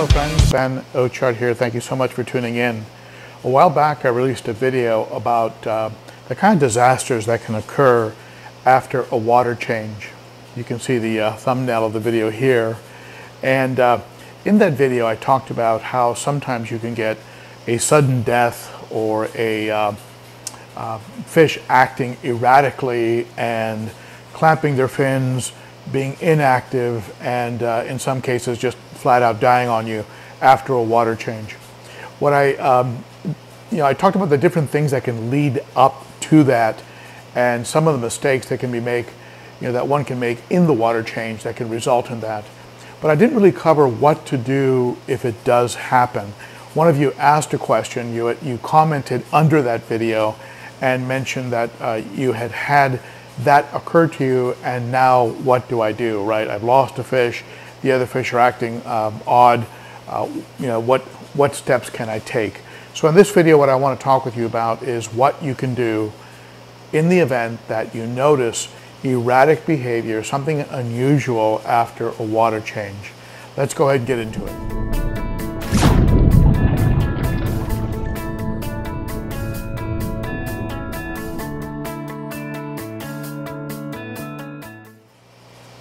Hello friends, Ben Ochart here. Thank you so much for tuning in. A while back I released a video about uh, the kind of disasters that can occur after a water change. You can see the uh, thumbnail of the video here. And uh, in that video I talked about how sometimes you can get a sudden death or a uh, uh, fish acting erratically and clamping their fins, being inactive, and uh, in some cases just flat out dying on you after a water change. What I, um, you know, I talked about the different things that can lead up to that and some of the mistakes that can be made, you know, that one can make in the water change that can result in that. But I didn't really cover what to do if it does happen. One of you asked a question, you, you commented under that video and mentioned that uh, you had had that occur to you and now what do I do, right? I've lost a fish, the other fish are acting um, odd, uh, you know, what, what steps can I take? So in this video, what I want to talk with you about is what you can do in the event that you notice erratic behavior, something unusual after a water change. Let's go ahead and get into it.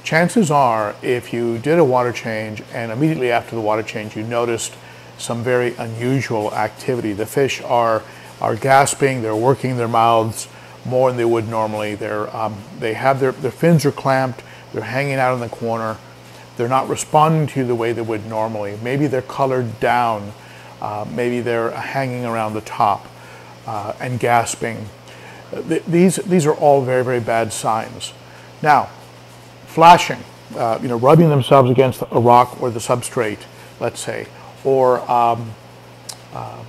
Chances are, if you did a water change and immediately after the water change you noticed some very unusual activity, the fish are, are gasping, they're working their mouths more than they would normally. They're, um, they have their, their fins are clamped, they're hanging out in the corner, they're not responding to you the way they would normally. Maybe they're colored down, uh, maybe they're hanging around the top uh, and gasping. Th these, these are all very, very bad signs. Now, flashing, uh, you know, rubbing themselves against a rock or the substrate, let's say, or um, uh,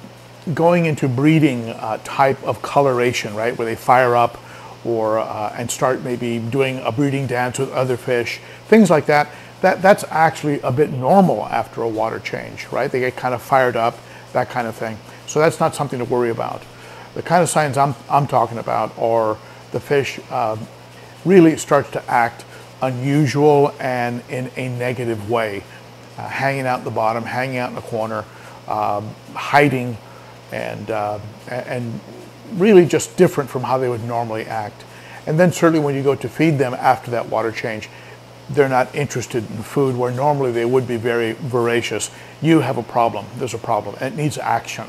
going into breeding uh, type of coloration, right, where they fire up or uh, and start maybe doing a breeding dance with other fish, things like that. That that's actually a bit normal after a water change, right? They get kind of fired up, that kind of thing. So that's not something to worry about. The kind of signs I'm I'm talking about are the fish um, really starts to act unusual and in a negative way. Uh, hanging out the bottom, hanging out in the corner, um, hiding, and, uh, and really just different from how they would normally act. And then certainly when you go to feed them after that water change, they're not interested in food where normally they would be very voracious. You have a problem, there's a problem, and it needs action.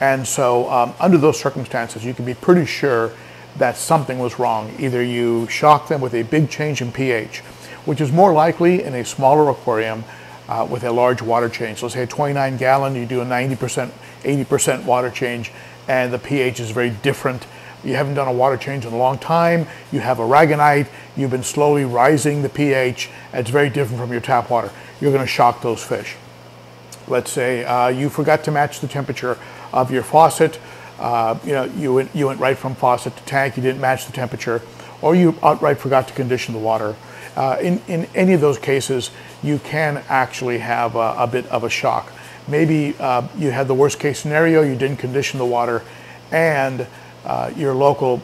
And so um, under those circumstances, you can be pretty sure that something was wrong. Either you shock them with a big change in pH, which is more likely in a smaller aquarium uh, with a large water change. So say a 29 gallon, you do a 90%, 80% water change, and the pH is very different. You haven't done a water change in a long time, you have aragonite, you've been slowly rising the pH, it's very different from your tap water. You're gonna shock those fish. Let's say uh, you forgot to match the temperature of your faucet, uh, you know, you went, you went right from faucet to tank, you didn't match the temperature, or you outright forgot to condition the water. Uh, in, in any of those cases, you can actually have a, a bit of a shock. Maybe uh, you had the worst case scenario, you didn't condition the water, and uh, your local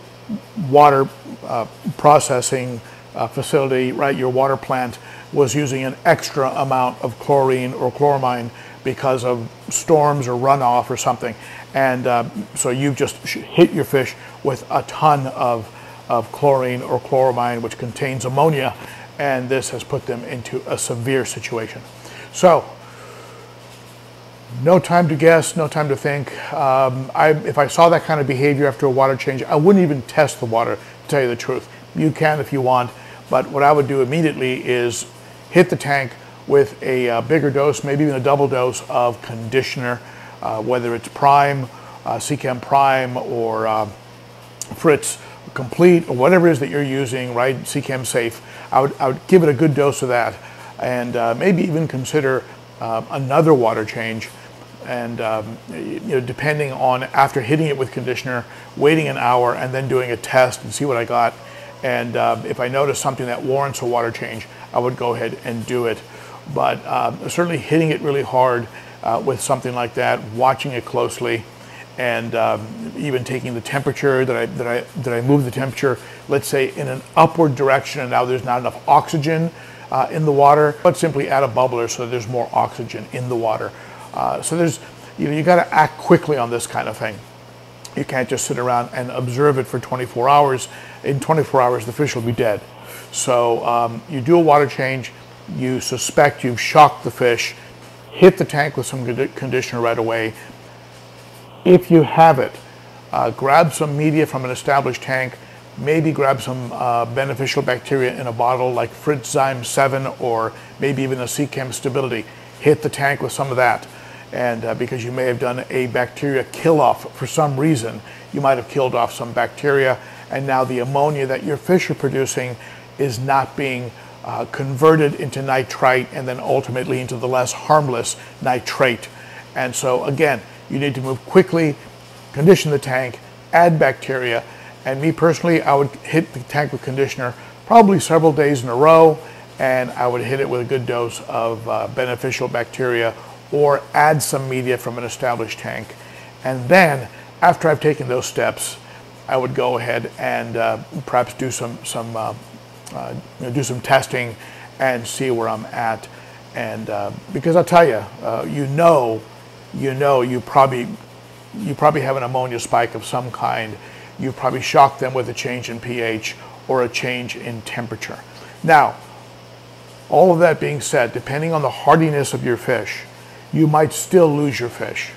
water uh, processing uh, facility, right, your water plant was using an extra amount of chlorine or chloramine because of storms or runoff or something. And uh, so you've just hit your fish with a ton of, of chlorine or chloramine, which contains ammonia, and this has put them into a severe situation. So, no time to guess, no time to think. Um, I, if I saw that kind of behavior after a water change, I wouldn't even test the water, to tell you the truth. You can if you want, but what I would do immediately is hit the tank with a uh, bigger dose, maybe even a double dose of conditioner, uh, whether it's Prime, uh, Seachem Prime, or uh, Fritz Complete, or whatever it is that you're using, right? Seachem Safe. I would, I would give it a good dose of that, and uh, maybe even consider uh, another water change. And um, you know, depending on after hitting it with conditioner, waiting an hour, and then doing a test and see what I got. And uh, if I notice something that warrants a water change, I would go ahead and do it but uh, certainly hitting it really hard uh, with something like that, watching it closely, and um, even taking the temperature that I, that, I, that I move the temperature, let's say in an upward direction, and now there's not enough oxygen uh, in the water, but simply add a bubbler so there's more oxygen in the water. Uh, so there's, you know, you got to act quickly on this kind of thing. You can't just sit around and observe it for 24 hours. In 24 hours, the fish will be dead. So um, you do a water change, you suspect you've shocked the fish, hit the tank with some conditioner right away. If you have it, uh, grab some media from an established tank, maybe grab some uh, beneficial bacteria in a bottle like Fritz-Zyme 7 or maybe even a Seachem Stability. Hit the tank with some of that. And uh, because you may have done a bacteria kill off for some reason, you might have killed off some bacteria and now the ammonia that your fish are producing is not being uh, converted into nitrite and then ultimately into the less harmless nitrate. And so again, you need to move quickly, condition the tank, add bacteria, and me personally, I would hit the tank with conditioner probably several days in a row, and I would hit it with a good dose of uh, beneficial bacteria or add some media from an established tank. And then, after I've taken those steps, I would go ahead and uh, perhaps do some, some uh, you know, do some testing and see where I'm at. And uh, because I'll tell you, uh, you know, you know, you probably, you probably have an ammonia spike of some kind. You probably shocked them with a change in pH or a change in temperature. Now, all of that being said, depending on the hardiness of your fish, you might still lose your fish.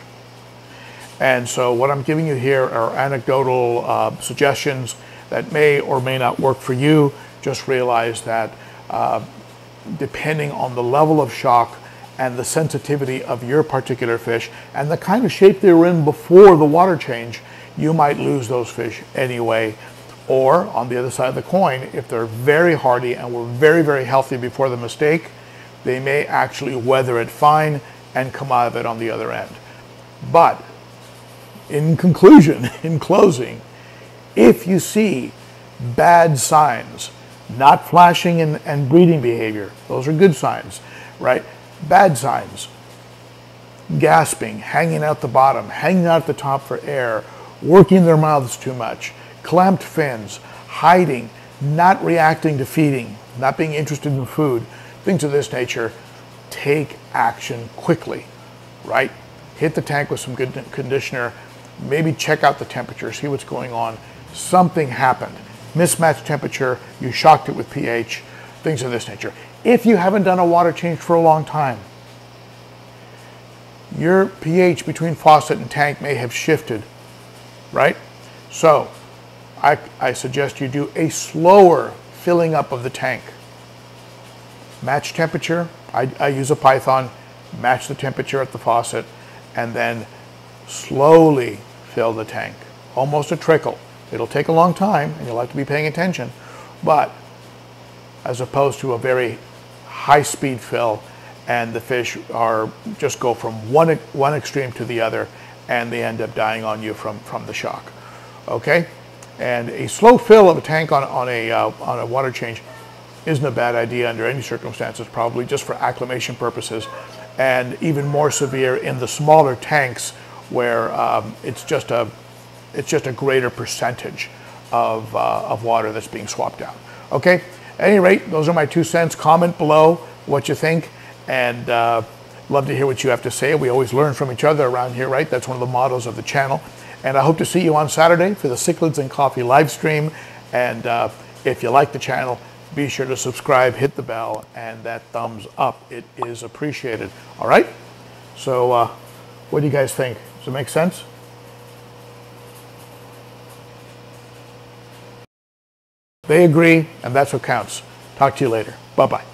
And so what I'm giving you here are anecdotal uh, suggestions that may or may not work for you. Just realize that uh, depending on the level of shock and the sensitivity of your particular fish and the kind of shape they were in before the water change, you might lose those fish anyway. Or on the other side of the coin, if they're very hardy and were very, very healthy before the mistake, they may actually weather it fine and come out of it on the other end. But in conclusion, in closing, if you see bad signs, not flashing and, and breeding behavior. Those are good signs, right? Bad signs. Gasping, hanging out the bottom, hanging out the top for air, working their mouths too much, clamped fins, hiding, not reacting to feeding, not being interested in food, things of this nature. Take action quickly, right? Hit the tank with some good conditioner, maybe check out the temperature, see what's going on. Something happened mismatched temperature, you shocked it with pH, things of this nature. If you haven't done a water change for a long time, your pH between faucet and tank may have shifted, right? So I, I suggest you do a slower filling up of the tank. Match temperature, I, I use a Python, match the temperature at the faucet, and then slowly fill the tank, almost a trickle. It'll take a long time and you'll have to be paying attention, but as opposed to a very high speed fill and the fish are just go from one, one extreme to the other and they end up dying on you from, from the shock. Okay? And a slow fill of a tank on, on, a, uh, on a water change isn't a bad idea under any circumstances, probably just for acclimation purposes, and even more severe in the smaller tanks where um, it's just a it's just a greater percentage of, uh, of water that's being swapped out. Okay, at any rate, those are my two cents. Comment below what you think and uh, love to hear what you have to say. We always learn from each other around here, right? That's one of the mottos of the channel. And I hope to see you on Saturday for the Cichlids and Coffee live stream. And uh, if you like the channel, be sure to subscribe, hit the bell, and that thumbs up. It is appreciated. All right? So, uh, what do you guys think? Does it make sense? They agree, and that's what counts. Talk to you later. Bye bye.